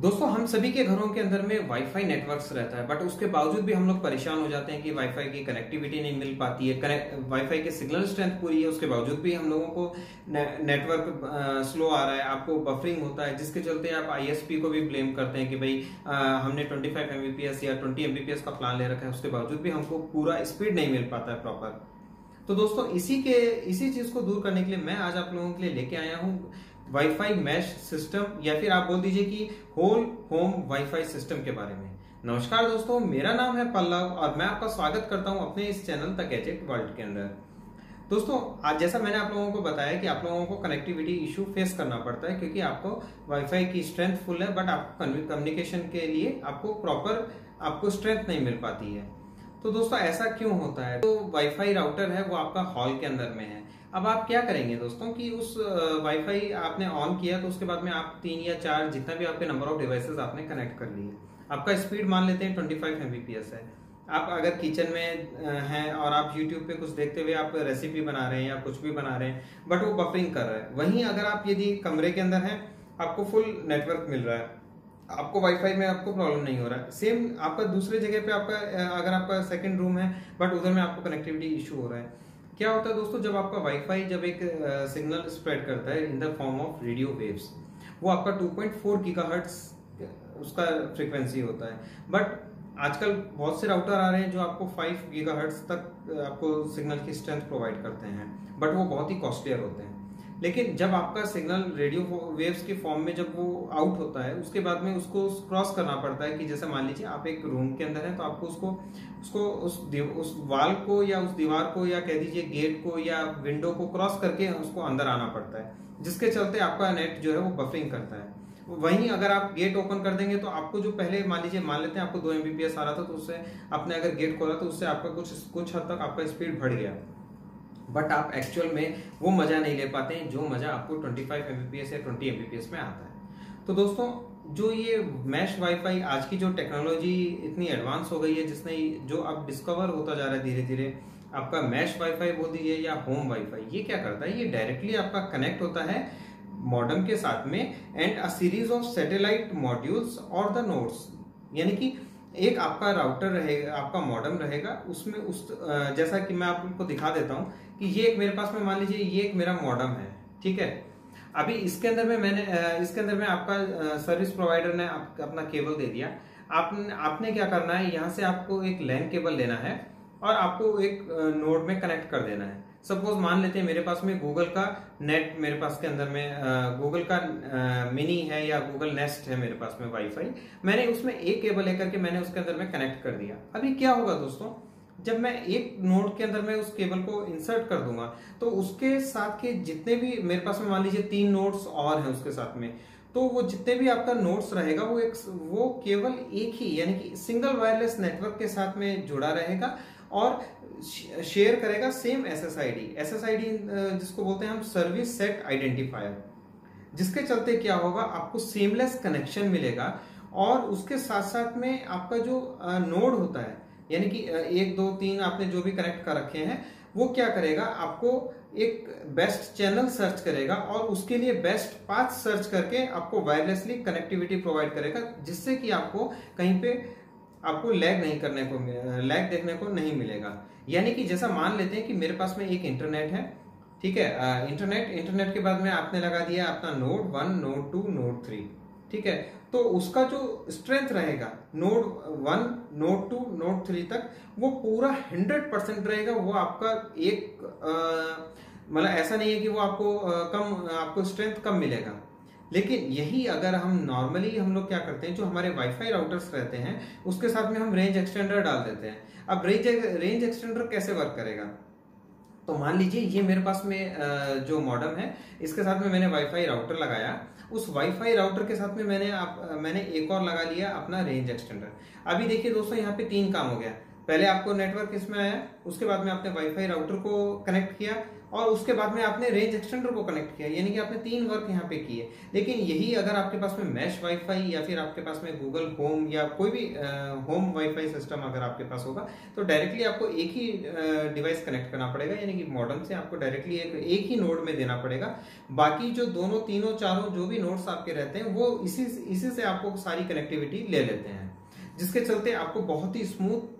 दोस्तों हम सभी के घरों के अंदर में वाईफाई नेटवर्क्स रहता है बट उसके बावजूद भी हम लोग परेशान हो जाते हैं कि वाईफाई की कनेक्टिविटी नहीं मिल पाती है वाईफाई की सिग्नल स्ट्रेंथ पूरी है उसके बावजूद भी हम लोगों को ने, नेटवर्क स्लो आ रहा है आपको बफरिंग होता है जिसके चलते आप आईएसपी को भी ब्लेम करते हैं कि भाई आ, हमने 25 एमबीपीएस या 20 एमबीपीएस का प्लान ले रखा है उसके बावजूद भी हमको पूरा स्पीड नहीं मिल पाता है प्रॉपर तो दोस्तों इसी के इसी चीज़ को दूर करने के लिए मैं आज आप लोगों के लिए लेके आया हूँ। वाईफाई मैश सिस्टम या फिर आप बोल दीजिए कि होल होम वाईफाई सिस्टम के बारे में। नमस्कार दोस्तों, मेरा नाम है पल्लव और मैं आपका स्वागत करता हूँ अपने इस चैनल द गैजेट वर्ल्ड के अंदर। दोस्तों, आज जैसा मैंने आप लोगों को बताया कि आप लोगों को कनेक्टिविटी इशू फेस करना पड़ता है क्योंकि आपको वाईफाई की स्ट्रेंथ फुल है बट आपको कम्युनिकेशन के लिए आपको प्रॉपर आपको स्ट्रेंथ नहीं मिल पाती है। तो दोस्तों, ऐसा क्यों होता है? तो वाईफाई राउटर है, वो आपका हॉल के अंदर में है। अब आप क्या करेंगे दोस्तों कि उस वाईफाई आपने ऑन किया तो उसके बाद में आप तीन या चार जितना भी आपके नंबर ऑफ़ डिवाइसेस आपने कनेक्ट कर लिए। आपका स्पीड मान लेते हैं ट्वेंटी फाइव एमबीपीएस है। आप अगर किचन में हैं और आप यूट्यूब पे कुछ देखते हुए आप रेसिपी बना रहे हैं या कुछ भी बना रहे हैं बट वो बफरिंग कर रहा है। वहीं अगर आप यदि कमरे के अंदर हैं, आपको फुल नेटवर्क मिल रहा है। आपको वाईफाई में आपको प्रॉब्लम नहीं हो रहा। है सेम आपका दूसरे जगह पे आपका अगर आपका सेकंड रूम है बट उधर में आपको कनेक्टिविटी इशू हो रहा है। क्या होता है दोस्तों, जब आपका वाईफाई जब एक सिग्नल स्प्रेड करता है in the form of radio waves वो आपका 2.4 गीगाहर्ट्ज उसका फ्रिक्वेंसी होता है। बट आजकल बहुत से राउटर आ रहे हैं जो आपको 5 गीगाहर्ट्ज तक आपको सिग्नल की स्ट्रेंथ प्रोवाइड करते हैं बट वो बहुत ही कॉस्टलियर होते हैं। लेकिन जब आपका सिग्नल रेडियो वेव्स के फॉर्म में जब वो आउट होता है, उसके बाद में उसको क्रॉस करना पड़ता है कि जैसे मान लीजिए आप एक रूम के अंदर है तो आपको उसको उसको उस उस वाल को या उस दीवार को या कह दीजिए गेट को या विंडो को क्रॉस करके उसको अंदर आना पड़ता है, जिसके चलते आपका नेट जो है वो बफरिंग करता है। वहीं अगर आप गेट ओपन कर देंगे तो आपको जो पहले मान लीजिए मान लेते हैं आपको दो एमबीपीएस आ रहा था तो उससे आपने अगर गेट खोला तो उससे आपका कुछ कुछ हद तक आपका स्पीड बढ़ गया। बट आप एक्चुअल में वो मज़ा नहीं ले पाते हैं, जो मज़ा आपको 25 फाइव या 20 एमबीपीएस में आता है। तो दोस्तों, जो ये मैश वाईफाई आज की जो टेक्नोलॉजी इतनी एडवांस हो गई है, जिसने जो अब डिस्कवर होता जा रहा है धीरे धीरे आपका मैश वाईफाई बोल दीजिए या होम वाईफाई ये क्या करता है? ये डायरेक्टली आपका कनेक्ट होता है मॉडर्म के साथ में and a series of satellite modules और द नोड्स यानी कि एक आपका राउटर रहेगा आपका मॉडर्म रहेगा उसमें उस जैसा कि मैं आपको दिखा देता हूँ कि ये एक मेरे पास में मान लीजिए ये एक मेरा मॉडर्म है ठीक है? अभी इसके अंदर में मैंने इसके अंदर में आपका सर्विस प्रोवाइडर ने आप, अपना केबल दे दिया। आपने आपने क्या करना है यहाँ से आपको एक लैंड केबल लेना है। और आपको एक नोड में कनेक्ट कर देना है। सपोज़ मान लेते हैं मेरे पास में गूगल का नेट मेरे पास के अंदर में गूगल का मिनी है या गूगल नेस्ट है मेरे पास में वाईफाई मैंने उसमें एक केबल लेकर के मैंने उसके अंदर में कनेक्ट कर दिया। अभी क्या होगा दोस्तों? जब मैं एक नोड के अंदर में उस केबल को इंसर्ट कर दूँगा तो उसके साथ के जितने भी मेरे पास में मान लीजिए तीन नोड्स और हैं उसके साथ में तो वो जितने भी आपका नोट्स रहेगा, वो एक, वो केवल एक ही, यानी कि सिंगल वायरलेस नेटवर्क के साथ में जुड़ा रहेगा। और शेयर करेगा same S S I D S S I D जिसको बोलते हैं हम सर्विस सेट आइडेंटिफायर जिसके चलते क्या होगा, आपको सेमलेस कनेक्शन मिलेगा और उसके साथ साथ में आपका जो नोड होता है, यानी कि एक, दो, तीन आपने जो भी कनेक्ट कर रखे हैं, वो क्या करेगा, आपको एक बेस्ट चैनल सर्च करेगा और उसके लिए बेस्ट पाथ सर्च करके आपको वायरलेसली कनेक्टिविटी प्रोवाइड करेगा, जिससे कि आपको कहीं पे आपको लैग नहीं करने को लैग देखने को नहीं मिलेगा। यानी कि जैसा मान लेते हैं कि मेरे पास में एक इंटरनेट है ठीक है? इंटरनेट इंटरनेट के बाद में आपने लगा दिया अपना node one node two node three ठीक है? तो उसका जो स्ट्रेंथ रहेगा node one node two node three तक वो पूरा हंड्रेड परसेंट रहेगा वो आपका एक मतलब ऐसा नहीं है कि वो आपको आ, कम आपको स्ट्रेंथ कम मिलेगा। लेकिन यही अगर हम नॉर्मली हम लोग क्या करते हैं, जो हमारे वाईफाई राउटर्स रहते हैं, उसके साथ में हम रेंज एक्सटेंडर डाल देते हैं। अब रेंज रेंज एक्सटेंडर कैसे वर्क करेगा? तो मान लीजिए ये मेरे पास में जो मॉडर्म है, इसके साथ में मैंने वाईफाई राउटर लगाया। उस वाईफाई राउटर के साथ में मैंने आप मैंने एक और लगा लिया अपना रेंज एक्सटेंडर अभी देखिए दोस्तों, यहाँ पे तीन काम हो गया। पहले आपको नेटवर्क इसमें आया, उसके बाद में आपने वाईफाई राउटर को कनेक्ट किया। और उसके बाद में आपने रेंज एक्सटेंडर को कनेक्ट किया यानी कि आपने तीन वर्क यहाँ पे किए। लेकिन यही अगर आपके पास में मैश वाईफाई या फिर आपके पास में गूगल होम या कोई भी होम वाईफाई सिस्टम अगर आपके पास होगा तो डायरेक्टली आपको एक ही डिवाइस कनेक्ट करना पड़ेगा यानी कि मॉडर्न से आपको डायरेक्टली एक, एक ही नोड में देना पड़ेगा। बाकी जो दोनों तीनों चारों जो भी नोड्स आपके रहते हैं वो इसी इसी से आपको सारी कनेक्टिविटी ले लेते हैं। जिसके चलते आपको बहुत ही स्मूथ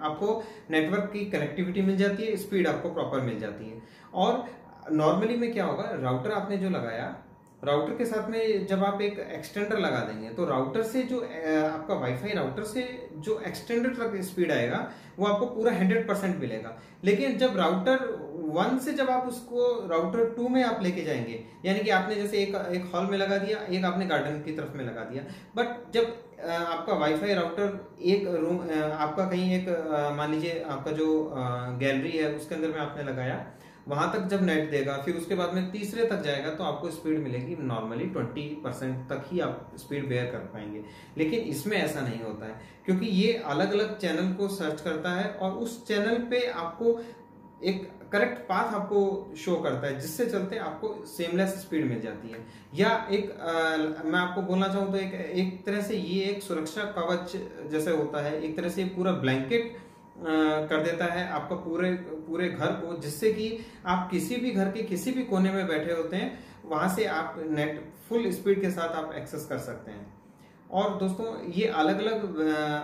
आपको नेटवर्क की कनेक्टिविटी मिल जाती है स्पीड आपको प्रॉपर मिल जाती है। और नॉर्मली में क्या होगा राउटर आपने जो लगाया राउटर के साथ में जब आप एक एक्सटेंडर लगा देंगे तो राउटर से जो आपका वाईफाई राउटर से जो एक्सटेंडर स्पीड आएगा, वो आपको पूरा हंड्रेड परसेंट मिलेगा। लेकिन जब राउटर वन से जब आप उसको राउटर टू में आप लेके जाएँगे, यानी कि आपने जैसे एक एक हॉल में लगा दिया, एक आपने गार्डन की तरफ़ में लगा दिया। बट जब आपका वाईफाई राउटर एक रूम आपका कहीं एक मान लीजिए आपका जो गैलरी है, उसके अंदर में आपने लगाया, वहाँ तक जब नेट देगा, फिर उसके बाद में तीसरे तक जाएगा तो आपको स्पीड मिलेगी नॉर्मली ट्वेंटी परसेंट तक ही आप स्पीड बेयर कर पाएँगे। लेकिन इसमें ऐसा नहीं होता है, क्योंकि ये अलग अलग चैनल को सर्च करता है और उस चैनल पे आपको एक करेक्ट पाथ आपको शो करता है जिससे चलते आपको सेमलेस स्पीड मिल जाती है। या एक आ, मैं आपको बोलना चाहूँ तो एक एक तरह से ये एक सुरक्षा कवच जैसे होता है एक तरह से पूरा ब्लैंकेट कर देता है आपका पूरे पूरे घर को जिससे कि आप किसी भी घर के किसी भी कोने में बैठे होते हैं वहाँ से आप नेट फुल स्पीड के साथ आप एक्सेस कर सकते हैं। और दोस्तों ये अलग अलग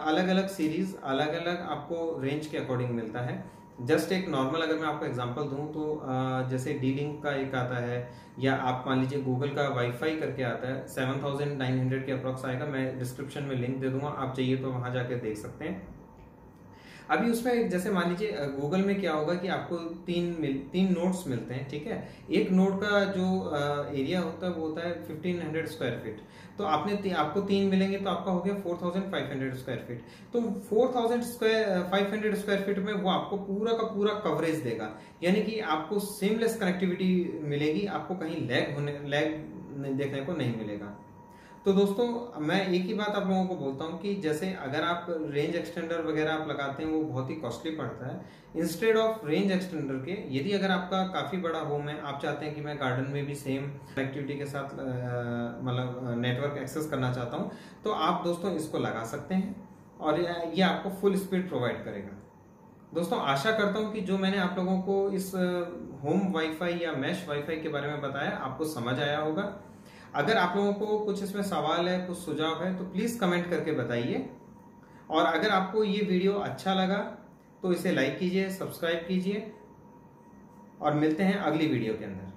अलग अलग सीरीज़ अलग अलग आपको रेंज के अकॉर्डिंग मिलता है। जस्ट एक नॉर्मल अगर मैं आपको एग्जांपल दूँ तो जैसे डी लिंक का एक आता है, या आप मान लीजिए गूगल का वाईफाई करके आता है सेवन थाउज़ेंड नाइन हंड्रेड के अप्रॉक्स आएगा, मैं डिस्क्रिप्शन में लिंक दे दूँगा, आप चाहिए तो वहाँ जाके देख सकते हैं। अभी उसमें जैसे मान लीजिए गूगल में क्या होगा कि आपको तीन मिल तीन नोट्स मिलते हैं ठीक है? एक नोट का जो एरिया होता है वो होता है फिफ्टीन हंड्रेड स्क्वायर फीट तो आपने ती, आपको तीन मिलेंगे तो आपका हो गया four thousand five hundred square feet तो four thousand square five hundred square feet में वो आपको पूरा का पूरा कवरेज देगा. यानी कि आपको सेमलेस कनेक्टिविटी मिलेगी आपको कहीं लैग होने लैग देखने को नहीं मिलेगा. तो दोस्तों, मैं एक ही बात आप लोगों को बोलता हूँ कि जैसे अगर आप रेंज एक्सटेंडर वगैरह आप लगाते हैं, वो बहुत ही कॉस्टली पड़ता है। इंस्टेड ऑफ़ रेंज एक्सटेंडर के, यदि अगर आपका काफ़ी बड़ा होम है, आप चाहते हैं कि मैं गार्डन में भी सेम कनेक्टिविटी के साथ मतलब नेटवर्क एक्सेस करना चाहता हूँ तो आप दोस्तों इसको लगा सकते हैं और ये आपको फुल स्पीड प्रोवाइड करेगा। दोस्तों, आशा करता हूँ कि जो मैंने आप लोगों को इस होम वाईफाई या मैश वाईफाई के बारे में बताया, आपको समझ आया होगा। अगर आप लोगों को कुछ इसमें सवाल है, कुछ सुझाव है तो प्लीज़ कमेंट करके बताइए। और अगर आपको ये वीडियो अच्छा लगा तो इसे लाइक कीजिए सब्सक्राइब कीजिए, और मिलते हैं अगली वीडियो के अंदर।